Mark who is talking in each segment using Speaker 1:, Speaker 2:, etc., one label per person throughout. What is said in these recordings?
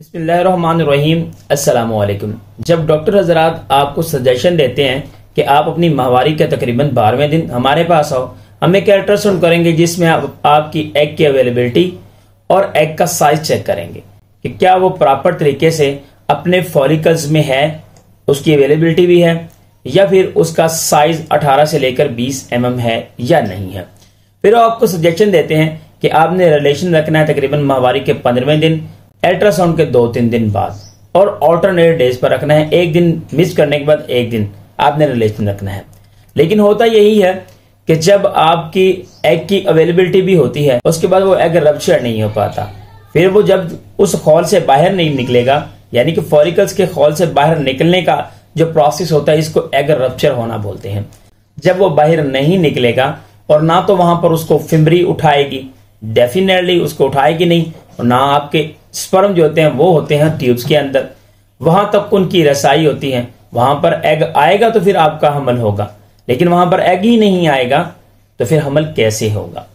Speaker 1: रहीम असलकुम जब डॉक्टर हजरात आपको सजेशन देते हैं कि आप अपनी माहवारी के तकरीबन बारहवें दिन हमारे पास आओ हम एक अल्ट्रासाउंड करेंगे जिसमें आप, आपकी एग की अवेलेबिलिटी और एग का साइज़ चेक करेंगे कि क्या वो प्रॉपर तरीके से अपने फॉलिकल्स में है उसकी अवेलेबिलिटी भी है या फिर उसका साइज़ 18 से लेकर 20 एम mm है या नहीं है। फिर आपको सजेशन देते हैं कि आपने रिलेशन रखना है तकरीबन माहवारी के पंद्रहवें दिन अल्ट्रासाउंड के दो तीन दिन बाद। और ऑल्टरनेट डेज़ पर रखना है। एक दिन मिस करने के बाद एक दिन आपने रिलेशन रखना है। लेकिन होता यही है कि जब आपकी एग की अवेलेबिलिटी भी होती है, उसके बाद वो एग रप्चर नहीं हो पाता। फिर वो जब उस हॉल से बाहर नहीं निकलेगा, यानी कि फॉरिकल्स के हॉल से बाहर निकलने का जो प्रोसेस होता है, इसको एग रप्चर होना बोलते हैं। जब वो बाहर नहीं निकलेगा, और ना तो वहाँ पर उसको फिमरी उठाएगी। डेफिनेटली उसको उठाएगी नहीं। और ना आपके स्पर्म जो होते हैं, वो होते हैं ट्यूब्स के अंदर। वहाँ तक उनकी रसाई होती है। वहाँ पर एग आएगा तो फिर आपका हमल होगा। लेकिन वहाँ पर एग ही नहीं आएगा तो फिर हमल कैसे होगा?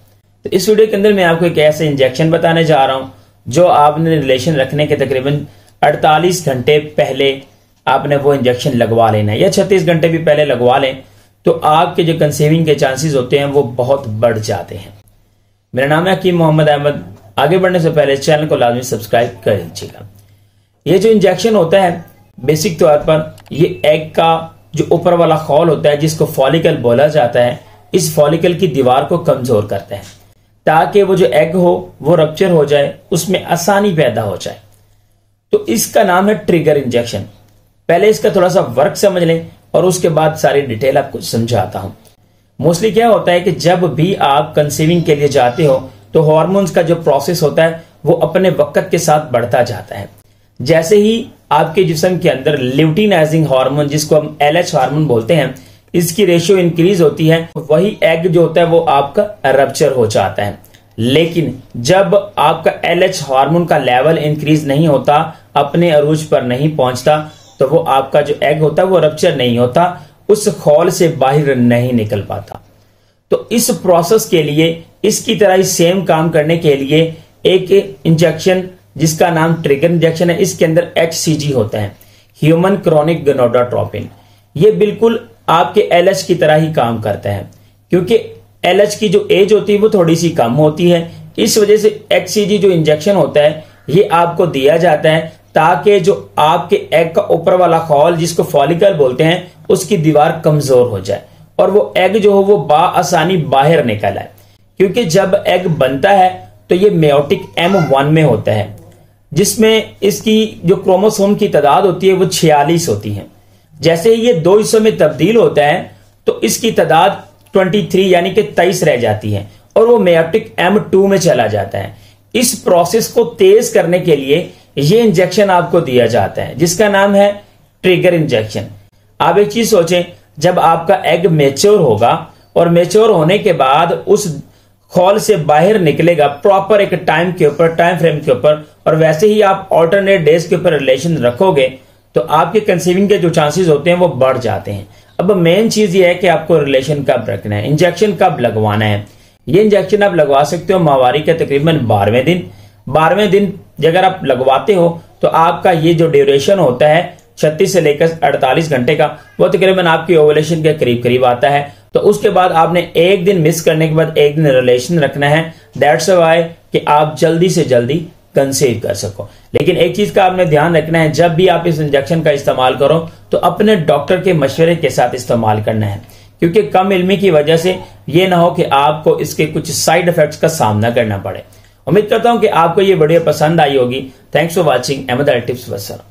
Speaker 1: तो इस वीडियो के अंदर मैं आपको एक ऐसे इंजेक्शन बताने जा रहा हूँ, जो आपने रिलेशन रखने के तकरीबन 48 घंटे पहले आपने वो इंजेक्शन लगवा लेना है। या 36 घंटे भी पहले लगवा लें तो आपके जो कंसीविंग के चांसेस होते हैं, वो बहुत बढ़ जाते हैं। मेरा नाम है हकीम मोहम्मद अहमद। आगे बढ़ने से पहले चैनल को लाजमी सब्सक्राइब कर लीजिएगा। ये जो इंजेक्शन होता है बेसिक तौर पर, ये एग का जो ऊपर वाला खॉल होता है, जिसको फॉलिकल बोला जाता है, इस फॉलिकल की दीवार को कमज़ोर करता है। ताकि वो जो एग हो, वो रप्चर हो जाए, उसमें आसानी पैदा हो जाए। तो इसका नाम है ट्रिगर इंजेक्शन पहले इसका थोड़ा सा वर्क समझ लें, और उसके बाद सारी डिटेल आपको समझाता हूँ। मोस्टली क्या होता है कि जब भी आप कंसीविंग के लिए जाते हो तो हॉर्मोन्स का जो प्रोसेस होता है, वो अपने वक्त के साथ बढ़ता जाता है। जैसे ही आपके जिसम के अंदर लिवटीनाइजिंग हार्मोन जिसको हम एल एच हार्मोन बोलते हैं, इसकी रेशियो इंक्रीज होती है, वही एग जो होता है, वो आपका रप्चर हो जाता है। लेकिन जब आपका एल एच हार्मोन का लेवल इंक्रीज नहीं होता, अपने अरूज पर नहीं पहुँचता तो वो आपका जो एग होता है, वो रप्चर नहीं होता, उस खोल से बाहर नहीं निकल पाता। तो इस प्रोसेस के लिए, इसकी तरह ही सेम काम करने के लिए एक इंजेक्शन जिसका नाम ट्रिगर इंजेक्शन है, इसके अंदर एच होता है। ह्यूमन क्रोनिक गनोडाट्रोपिन ये बिल्कुल आपके एलएच की तरह ही काम करता है, क्योंकि एलएच की जो एज होती है, वो थोड़ी सी कम होती है। इस वजह से एच जो इंजेक्शन होता है, ये आपको दिया जाता है, ताकि जो आपके एग का ऊपर वाला खॉल जिसको फॉलिकल बोलते हैं, उसकी दीवार कमज़ोर हो जाए। और वो एग जो हो, वो बा आसानी बाहर निकल आए। क्योंकि जब एग बनता है तो ये मेयोटिक एम वन में होता है, जिसमें इसकी जो क्रोमोसोम की तादाद होती है, वो छियालीस होती है। जैसे ही ये दो हिस्सों में तब्दील होता है तो इसकी तादाद 23 यानी कि तेईस रह जाती है, और वो मेयोटिक एम टू में चला जाता है। इस प्रोसेस को तेज करने के लिए ये इंजेक्शन आपको दिया जाता है, जिसका नाम है ट्रिगर इंजेक्शन आप एक चीज़ सोचें जब आपका एग मेच्योर होगा और मेच्योर होने के बाद उस खोल से बाहर निकलेगा प्रॉपर एक टाइम के ऊपर टाइम फ्रेम के ऊपर, और वैसे ही आप ऑल्टरनेट डेज़ के ऊपर रिलेशन रखोगे तो आपके कंसीविंग के जो चांसेस होते हैं वो बढ़ जाते हैं। अब मेन चीज़ ये है कि आपको रिलेशन कब रखना है इंजेक्शन कब लगवाना है। ये इंजेक्शन आप लगवा सकते हो माहवारी के तकरीबन बारहवें दिन। बारहवें दिन अगर आप लगवाते हो तो आपका ये जो ड्यूरेशन होता है छत्तीस से लेकर अड़तालीस घंटे का, वो तकरीबन आपकी ओवलेशन के करीब करीब आता है। तो उसके बाद आपने एक दिन मिस करने के बाद एक दिन रिलेशन रखना है। दैट्स वाई कि आप जल्दी से जल्दी कंसीव कर सको। लेकिन एक चीज़ का आपने ध्यान रखना है, जब भी आप इस इंजेक्शन का इस्तेमाल करो तो अपने डॉक्टर के मशवरे के साथ इस्तेमाल करना है। क्योंकि कम इलमी की वजह से ये ना हो कि आपको इसके कुछ साइड इफेक्ट्स का सामना करना पड़े। उम्मीद करता हूँ कि आपको ये वीडियो पसंद आई होगी। Thanks for watching Ahmed tips वसर